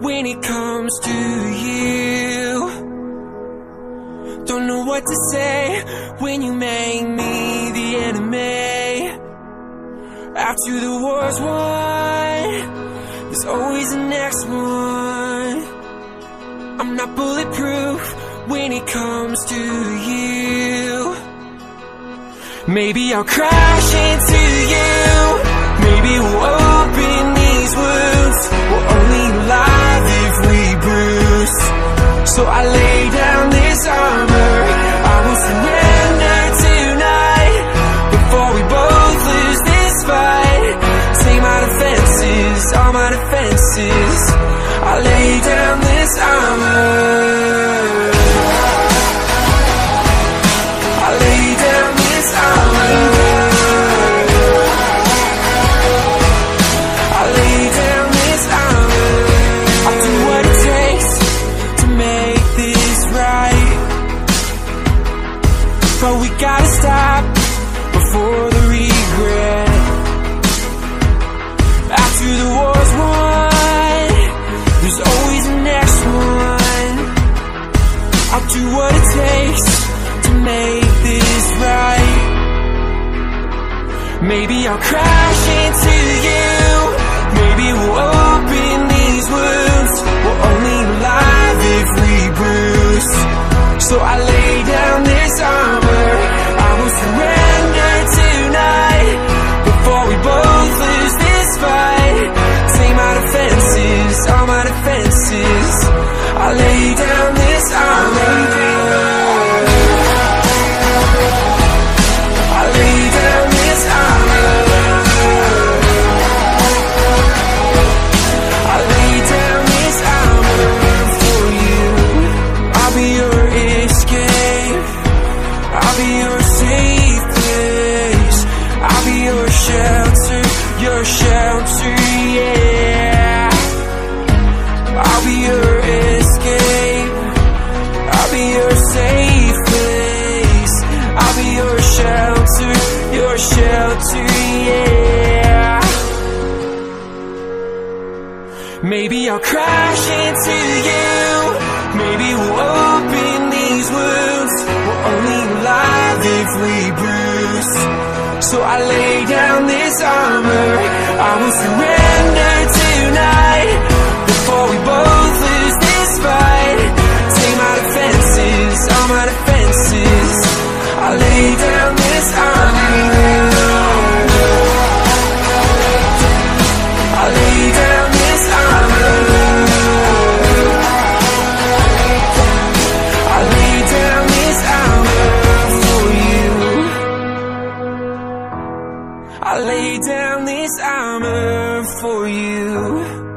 when it comes to you. Don't know what to say when you make me the enemy. After the war's won, there's always the next one. I'm not bulletproof when it comes to you. Maybe I'll crash into you. Lay down this armor. But we gotta stop before the regret. After the war's won, there's always the next one. I'll do what it takes to make this right. Maybe I'll crash into you. Down this armor. I'll be your safe place. I'll be your shelter, your shelter, yeah. I'll be your escape. I'll be your safe place. I'll be your shelter, your shelter, yeah. Maybe I'll crash into you. Maybe we'll open alive if we bruise. So I lay down this armor. I will surrender I lay down this armor for you.